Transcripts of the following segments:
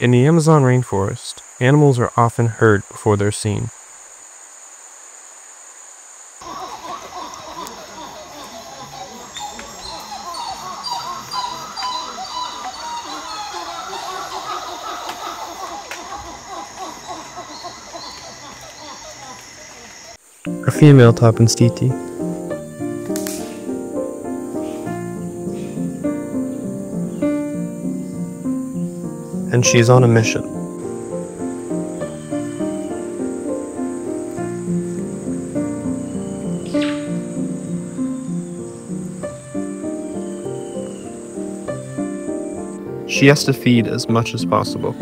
In the Amazon rainforest, animals are often heard before they're seen. A female Toppin's And she's on a mission. She has to feed as much as possible.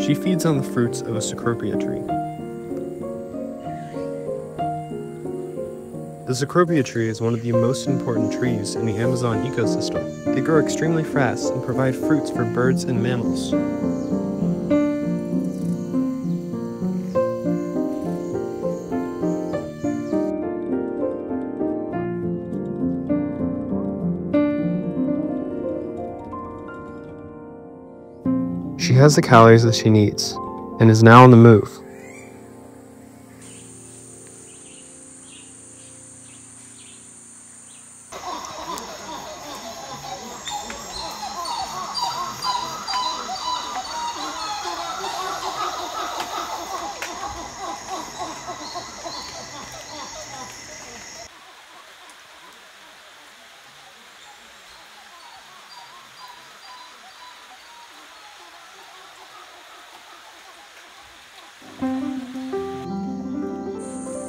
She feeds on the fruits of a cecropia tree. The cecropia tree is one of the most important trees in the Amazon ecosystem. They grow extremely fast and provide fruits for birds and mammals. She has the calories that she needs and is now on the move.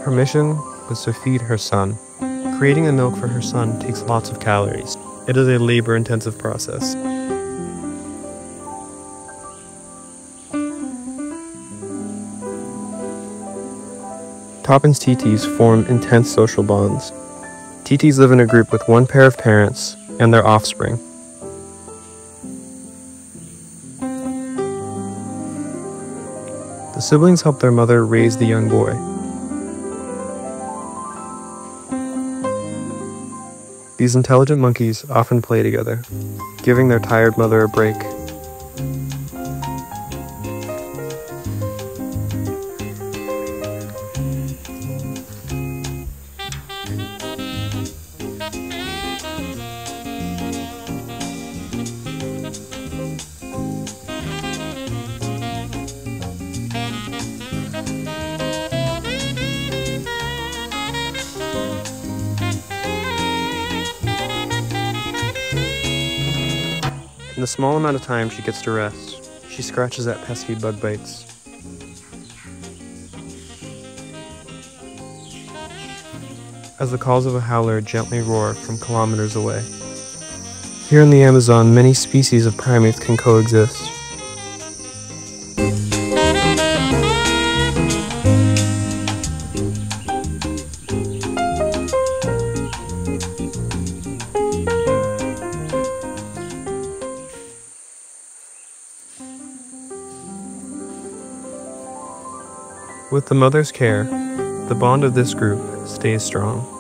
Her mission was to feed her son. Creating the milk for her son takes lots of calories. It is a labor intensive process. Toppin's titis form intense social bonds. Titis live in a group with one pair of parents and their offspring. The siblings help their mother raise the young boy. These intelligent monkeys often play together, giving their tired mother a break. In the small amount of time she gets to rest, she scratches at pesky bug bites. As the calls of a howler gently roar from kilometers away. Here in the Amazon, many species of primates can coexist. With the mother's care, the bond of this group stays strong.